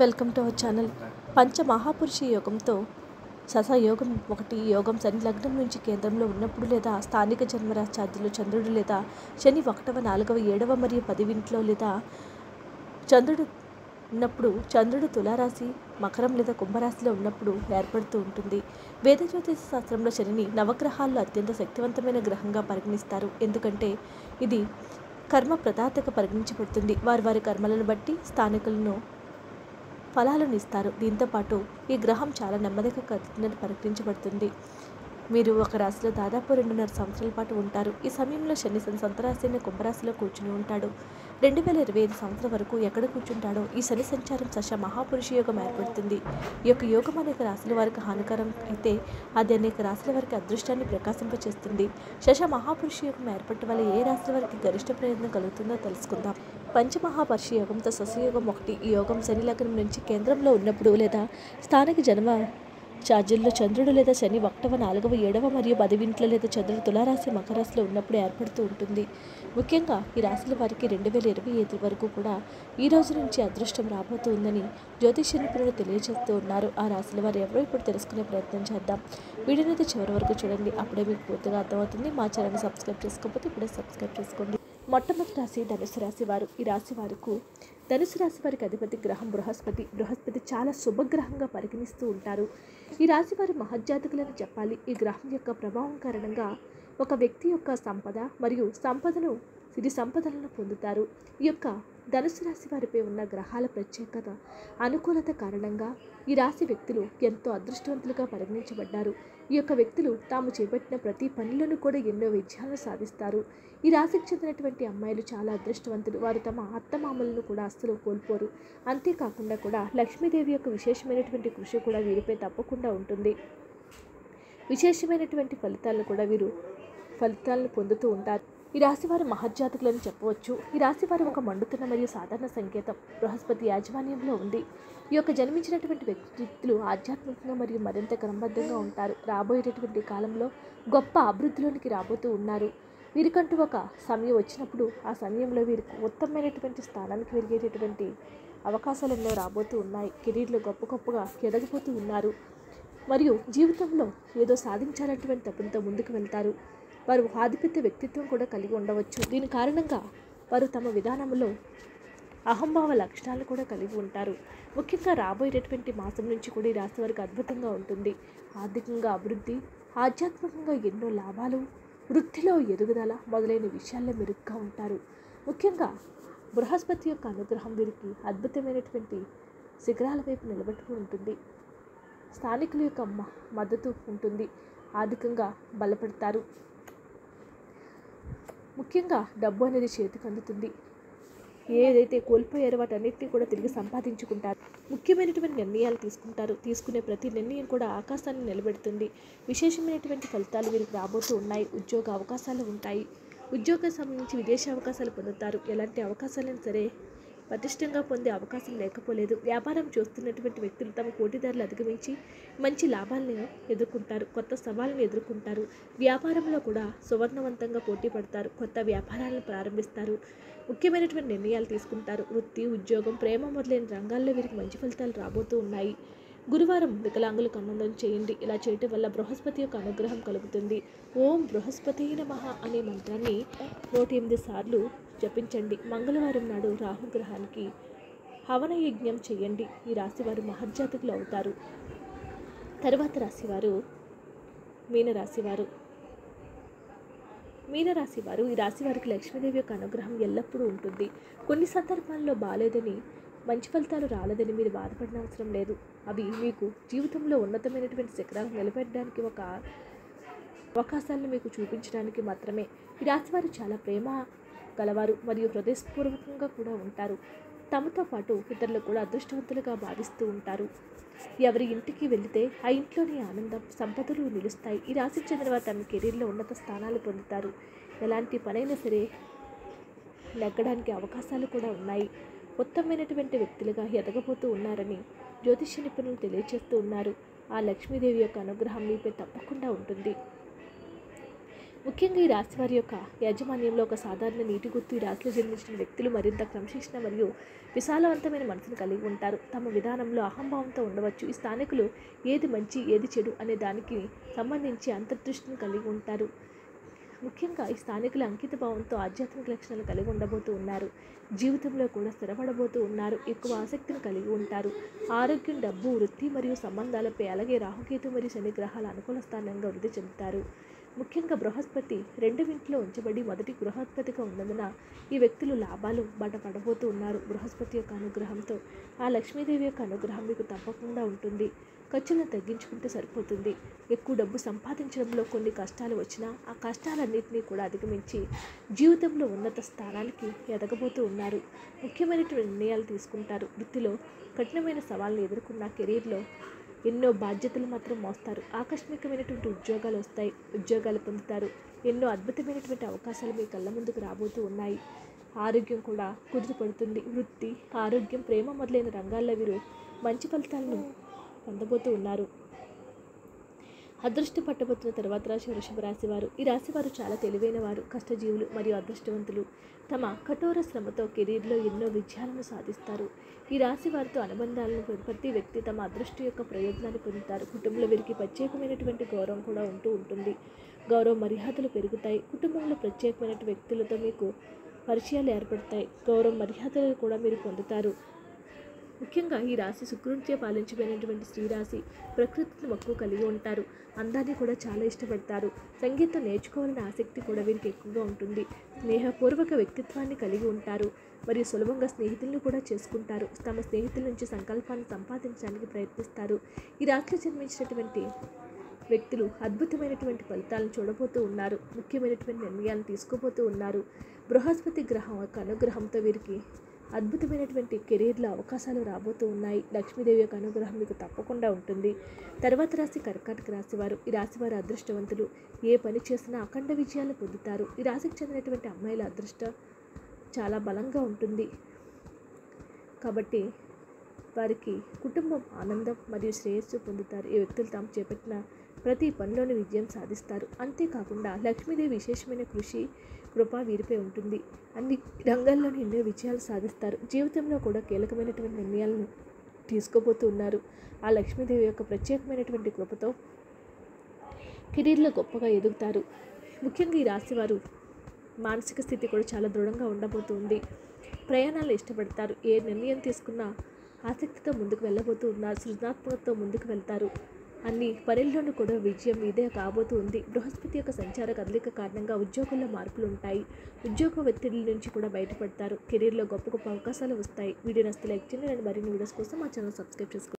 Welcome to our channel. పంచ మహాపురుష యోగంతో ససయోగం ఒకటి యోగం శని లగ్నం నుంచి కేంద్రంలో ఉన్నప్పుడు లేదా స్థానిక జన్మరాచార్యులు చంద్రుడు లేదా శని ఒకటవ నాలుగవ ఏడవ మరియు పదివింట్లో లేదా చంద్రుడు ఉన్నప్పుడు చంద్రుడు తులారాశి మకరం లేదా కుంభరాశిలో ఉన్నప్పుడు ఏర్పడుతూ ఉంటుంది. వేద జ్యోతిష శాస్త్రంలో శనిని నవగ్రహాల్లో అత్యంత శక్తివంతమైన గ్రహంగా పరిగణిస్తారు. ఎందుకంటే ఇది కర్మ ప్రదాతగా పరిగణించబడుతుంది. వారి వారి కర్మలను బట్టి స్థానికులను ఫలాలను ఇస్తారు. దీంతోపాటు ఈ గ్రహం చాలా నెమ్మదిగా కదిలినట్టు పరిగణించబడుతుంది మీరు ఒక రాశిలో దాదాపు రెండున్నర సంవత్సరాల పాటు ఉంటారు. ఈ సమయంలో శని సంతరాశిని కుంభరాశిలో కూర్చుని ఉంటాడు. రెండు వేల ఇరవై ఐదు సంవత్సరం వరకు ఎక్కడ కూర్చుంటాడో ఈ శని సంచారం సశ మహాపురుష యోగం ఏర్పడుతుంది. ఈ యొక్క యోగం అనేక రాశుల వారికి హానికరం అయితే అది అనేక రాశుల వారికి అదృష్టాన్ని ప్రకాశింపచేస్తుంది. శశ మహాపురుష యోగం ఏర్పడటం వల్ల ఏ రాశుల వారికి గరిష్ట ప్రయోజనం కలుగుతుందో తెలుసుకుందాం. పంచమహాపర్షి యోగంతో సస్యయోగం ఒకటి. ఈ యోగం శని లగ్నం నుంచి కేంద్రంలో ఉన్నప్పుడు లేదా స్థానిక జన్మ ఛార్జీల్లో చంద్రుడు లేదా శని ఒకటవ నాలుగవ ఏడవ మరియు పదివింట్ల లేదా చంద్రుడు తులారాశి మకరాశిలో ఉన్నప్పుడు ఏర్పడుతూ ఉంటుంది. ముఖ్యంగా ఈ రాశుల వారికి రెండు వేల ఇరవై ఐదు వరకు కూడా ఈ రోజు నుంచి అదృష్టం రాబోతుందని జ్యోతిష నిపుణులు తెలియజేస్తూ ఉన్నారు. ఆ రాశుల వారు ఎవరో ఇప్పుడు తెలుసుకునే ప్రయత్నం చేద్దాం. వీడియోనైతే చివరి వరకు చూడండి. అప్పుడే మీకు పూర్తిగా అర్థమవుతుంది. మా ఛానల్ సబ్స్క్రైబ్ చేసుకోకపోతే ఇప్పుడే సబ్స్క్రైబ్ చేసుకోండి. మొట్టమొదటి రాశి ధనుసు రాశి వారు. ఈ రాశి వారికి ధనుసు రాశి వారికి అధిపతి గ్రహం బృహస్పతి. బృహస్పతి చాలా శుభగ్రహంగా పరిగణిస్తూ ఉంటారు. ఈ రాశి వారి మహజ్జాతకులని చెప్పాలి. ఈ గ్రహం యొక్క ప్రభావం కారణంగా ఒక వ్యక్తి యొక్క సంపద మరియు సంపదను సిరి సంపదలను పొందుతారు. ఈ యొక్క ధనుసు రాశి వారిపై ఉన్న గ్రహాల ప్రత్యేకత అనుకూలత కారణంగా ఈ రాశి వ్యక్తులు ఎంతో అదృష్టవంతులుగా పరిగణించబడ్డారు. ఈ యొక్క వ్యక్తులు తాము చేపట్టిన ప్రతి పనులను కూడా ఎన్నో విజయాలను సాధిస్తారు. ఈ రాశికి చెందినటువంటి అమ్మాయిలు చాలా అదృష్టవంతులు. వారు తమ అత్తమామలను కూడా అస్సలు కోల్పోరు. అంతేకాకుండా కూడా లక్ష్మీదేవి యొక్క విశేషమైనటువంటి కృషి కూడా వీరిపై తప్పకుండా ఉంటుంది. విశేషమైనటువంటి ఫలితాలను కూడా వీరు ఫలితాలను పొందుతూ ఉంటారు. ఈ రాశివారు మహజ్జాతకులని చెప్పవచ్చు. ఈ రాశివారు ఒక మండుతున్న మరియు సాధారణ సంకేతం. బృహస్పతి యాజమాన్యంలో ఉంది. ఈ యొక్క జన్మించినటువంటి వ్యక్తులు ఆధ్యాత్మికంగా మరియు మరింత క్రమబద్ధంగా ఉంటారు. రాబోయేటటువంటి కాలంలో గొప్ప అభివృద్ధిలోనికి రాబోతూ ఉన్నారు. వీరికంటూ ఒక సమయం వచ్చినప్పుడు ఆ సమయంలో వీరికి ఉత్తమమైనటువంటి స్థానానికి పెరిగేటటువంటి అవకాశాలు ఎన్నో రాబోతూ ఉన్నాయి. కెరీర్లో గొప్ప గొప్పగా ఎదగిపోతూ ఉన్నారు. మరియు జీవితంలో ఏదో సాధించాలన్నటువంటి తపంతో ముందుకు వెళ్తారు. వారు ఆధిపత్య వ్యక్తిత్వం కూడా కలిగి ఉండవచ్చు. దీని కారణంగా వారు తమ విధానంలో అహంభావ లక్షణాలు కూడా కలిగి ఉంటారు. ముఖ్యంగా రాబోయేటటువంటి మాసం నుంచి కూడా ఈ రాశి వారికి అద్భుతంగా ఉంటుంది. ఆర్థికంగా అభివృద్ధి ఆధ్యాత్మికంగా ఎన్నో లాభాలు వృత్తిలో ఎదుగుదల మొదలైన విషయాల్లో మెరుగ్గా ఉంటారు. ముఖ్యంగా బృహస్పతి యొక్క అనుగ్రహం వీరికి అద్భుతమైనటువంటి శిఖరాల వైపు నిలబెట్టుకు ఉంటుంది. స్థానికుల యొక్క మ- మద్దతు ఉంటుంది. ఆర్థికంగా బలపడతారు. ముఖ్యంగా డబ్బు అనేది చేతికి అందుతుంది. ఏదైతే కోల్పోయారో వాటన్నిటినీ కూడా తిరిగి సంపాదించుకుంటారు. ముఖ్యమైనటువంటి నిర్ణయాలు తీసుకుంటారు. తీసుకునే ప్రతి నిర్ణయం కూడా ఆకాశాన్ని నిలబెడుతుంది. విశేషమైనటువంటి ఫలితాలు వీరికి రాబోతూ ఉన్నాయి. ఉద్యోగ అవకాశాలు ఉంటాయి. ఉద్యోగం సంబంధించి విదేశీ అవకాశాలు పొందుతారు. ఎలాంటి అవకాశాలైనా సరే పటిష్టంగా పొందే అవకాశం లేకపోలేదు. వ్యాపారం చూస్తున్నటువంటి వ్యక్తులు తమ పోటీదారులు అధిగమించి మంచి లాభాలను ఎదుర్కొంటారు కొత్త సవాళ్ళను ఎదుర్కొంటారు. వ్యాపారంలో కూడా సువర్ణవంతంగా పోటీ పడతారు కొత్త వ్యాపారాలను ప్రారంభిస్తారు ముఖ్యమైనటువంటి నిర్ణయాలు తీసుకుంటారు. వృత్తి ఉద్యోగం ప్రేమ మొదలైన రంగాల్లో వీరికి మంచి ఫలితాలు రాబోతూ ఉన్నాయి. గురువారం వికలాంగులకు అన్నందం చేయండి. ఇలా చేయటం వల్ల బృహస్పతి యొక్క అనుగ్రహం కలుగుతుంది. ఓం బృహస్పతి నమః అనే మంత్రాన్ని నూట ఎనిమిది సార్లు జపించండి. మంగళవారం నాడు రాహుగ్రహానికి హవన యజ్ఞం చేయండి. ఈ రాశివారు మహర్జాతకులు అవుతారు. తరువాత రాశివారు మీనరాశివారు. మీనరాశి వారు ఈ రాశి వారికి లక్ష్మీదేవి యొక్క అనుగ్రహం ఎల్లప్పుడూ ఉంటుంది. కొన్ని సందర్భాల్లో బాలేదని మంచి ఫలితాలు రాలేదని మీరు బాధపడిన అవసరం లేదు. అవి మీకు జీవితంలో ఉన్నతమైనటువంటి శిఖరాలు నిలబెట్టడానికి ఒక అవకాశాలను మీకు చూపించడానికి మాత్రమే. ఈ రాశి వారు చాలా ప్రేమ గలవారు మరియు హృదయపూర్వకంగా కూడా ఉంటారు. తమతో పాటు ఇతరులు కూడా అదృష్టవంతులుగా భావిస్తూ ఉంటారు. ఎవరి ఇంటికి వెళితే ఆ ఇంట్లోని ఆనందం సంపదలు నిలుస్తాయి. ఈ రాశికి చెందిన వారు తమ కెరీర్లో ఉన్నత స్థానాలు పొందుతారు. ఎలాంటి పనైనా సరే నెగ్గడానికి అవకాశాలు కూడా ఉన్నాయి. ఉత్తమమైనటువంటి వ్యక్తులుగా ఎదగబోతూ ఉన్నారని జ్యోతిష్య నిపుణులు తెలియజేస్తూ ఉన్నారు. ఆ లక్ష్మీదేవి యొక్క అనుగ్రహం మీపై తప్పకుండా ఉంటుంది. ముఖ్యంగా ఈ రాశి వారి యొక్క యాజమాన్యంలో ఒక సాధారణ నీటి గుర్తు ఈ రాశిలో జన్మించిన వ్యక్తులు మరింత క్రమశిక్షణ మరియు విశాలవంతమైన మనసును కలిగి ఉంటారు. తమ విధానంలో అహంభావంతో ఉండవచ్చు. ఈ స్థానికులు ఏది మంచి ఏది చెడు అనే దానికి సంబంధించి అంతర్దృష్టిని కలిగి ఉంటారు. ముఖ్యంగా ఈ స్థానికులు అంకిత భావంతో ఆధ్యాత్మిక లక్షణాలు కలిగి ఉండబోతూ ఉన్నారు. జీవితంలో కూడా స్థిరపడబోతూ ఉన్నారు. ఎక్కువ ఆసక్తిని కలిగి ఉంటారు. ఆరోగ్యం డబ్బు వృత్తి మరియు సంబంధాలపై అలాగే రాహుకేతు మరియు శని గ్రహాల అనుకూల స్థానంగా వృద్ధి చెందుతారు. ముఖ్యంగా బృహస్పతి రెండు ఇంట్లో ఉంచబడి మొదటి బృహస్పతిగా ఉన్నందున ఈ వ్యక్తులు లాభాలు బాట పడబోతూ ఉన్నారు. బృహస్పతి యొక్క అనుగ్రహంతో ఆ లక్ష్మీదేవి యొక్క అనుగ్రహం మీకు తప్పకుండా ఉంటుంది. ఖర్చులను తగ్గించుకుంటే సరిపోతుంది. ఎక్కువ డబ్బు సంపాదించడంలో కొన్ని కష్టాలు వచ్చినా ఆ కష్టాలన్నింటినీ కూడా అధిగమించి జీవితంలో ఉన్నత స్థానానికి ఎదగబోతూ ఉన్నారు. ముఖ్యమైనటువంటి నిర్ణయాలు తీసుకుంటారు. వృత్తిలో కఠినమైన సవాళ్ళను ఎదుర్కొన్న కెరీర్లో ఎన్నో బాధ్యతలు మాత్రం మోస్తారు. ఆకస్మికమైనటువంటి ఉద్యోగాలు వస్తాయి. ఉద్యోగాలు పొందుతారు. ఎన్నో అద్భుతమైనటువంటి అవకాశాలు మీ కళ్ళ ముందుకు రాబోతూ ఉన్నాయి. ఆరోగ్యం కూడా కుదురుపడుతుంది వృత్తి ఆరోగ్యం ప్రేమ మొదలైన రంగాల్లో వీరు మంచి ఫలితాలను పొందబోతూ ఉన్నారు. అదృష్ట పట్టబోతున్న తర్వాత రాశి వృషభ రాశివారు. ఈ రాశి వారు చాలా తెలివైన వారు కష్టజీవులు మరియు అదృష్టవంతులు. తమ కఠోర శ్రమతో కెరీర్లో ఎన్నో విజయాలను సాధిస్తారు. ఈ రాశి వారితో అనుబంధాలను ప్రతి వ్యక్తి తమ అదృష్టం యొక్క ప్రయోజనాన్ని పొందుతారు. కుటుంబంలో వీరికి ప్రత్యేకమైనటువంటి గౌరవం కూడా ఉంటూ ఉంటుంది. గౌరవ మర్యాదలు పెరుగుతాయి. కుటుంబంలో ప్రత్యేకమైన వ్యక్తులతో మీకు పరిచయాలు ఏర్పడతాయి. గౌరవ మర్యాదలు కూడా మీరు పొందుతారు. ముఖ్యంగా ఈ రాశి శుక్రునిచే పాలించబడినటువంటి శ్రీరాశి ప్రకృతిని మక్కువ కలిగి ఉంటారు. అందాన్ని కూడా చాలా ఇష్టపడతారు. సంగీతం నేర్చుకోవాలనే ఆసక్తి కూడా వీరికి ఎక్కువగా ఉంటుంది. స్నేహపూర్వక వ్యక్తిత్వాన్ని కలిగి ఉంటారు. మరియు సులభంగా స్నేహితులను కూడా చేసుకుంటారు. తమ స్నేహితుల నుంచి సంకల్పాన్ని సంపాదించడానికి ప్రయత్నిస్తారు. ఈ రాశిలో జన్మించినటువంటి వ్యక్తులు అద్భుతమైనటువంటి ఫలితాలను చూడబోతూ ఉన్నారు. ముఖ్యమైనటువంటి నిర్ణయాలను తీసుకోబోతూ ఉన్నారు. బృహస్పతి గ్రహం యొక్క అనుగ్రహంతో వీరికి అద్భుతమైనటువంటి కెరీర్లో అవకాశాలు రాబోతూ ఉన్నాయి. లక్ష్మీదేవి యొక్క అనుగ్రహం మీకు తప్పకుండా ఉంటుంది. తర్వాత రాశి కర్కాటక రాశివారు ఈ రాశివారు అదృష్టవంతులు. ఏ పని చేసినా అఖండ విజయాలు పొందుతారు. ఈ రాశికి చెందినటువంటి అమ్మాయిల అదృష్టం చాలా బలంగా ఉంటుంది. కాబట్టి వారికి కుటుంబం ఆనందం మరియు శ్రేయస్సు పొందుతారు. ఈ వ్యక్తులు తాము చేపట్టిన ప్రతి పనిలోని విజయం సాధిస్తారు. అంతేకాకుండా లక్ష్మీదేవి విశేషమైన కృషి కృప వీరిపై ఉంటుంది. అన్ని రంగాల్లోనూ ఎన్నో విజయాలు సాధిస్తారు. జీవితంలో కూడా కీలకమైనటువంటి నిర్ణయాలను తీసుకోబోతూ ఉన్నారు. ఆ లక్ష్మీదేవి యొక్క ప్రత్యేకమైనటువంటి కృపతో కెరీర్లో గొప్పగా ఎదుగుతారు. ముఖ్యంగా ఈ రాశి వారు మానసిక స్థితి కూడా చాలా దృఢంగా ఉండబోతుంది. ప్రయాణాలు ఇష్టపడతారు. ఏ నిర్ణయం తీసుకున్నా ఆసక్తితో ముందుకు వెళ్ళబోతూ ఉన్నారు. సృజనాత్మకతతో ముందుకు వెళ్తారు. అన్ని పనుల్లోనూ కూడా విజయం ఇదే కాబోతుంది. బృహస్పతి యొక్క సంచార కదలిక కారణంగా ఉద్యోగుల్లో మార్పులు ఉంటాయి ఉద్యోగ ఒత్తిడి నుంచి కూడా బయటపడతారు. కెరీర్లో గొప్ప గొప్ప అవకాశాలు వస్తాయి. వీడియో నస్తే లైక్ చేయండి. మరిన్ని వీడియోస్ కోసం మా ఛానల్ సబ్స్క్రైబ్ చేసుకోండి.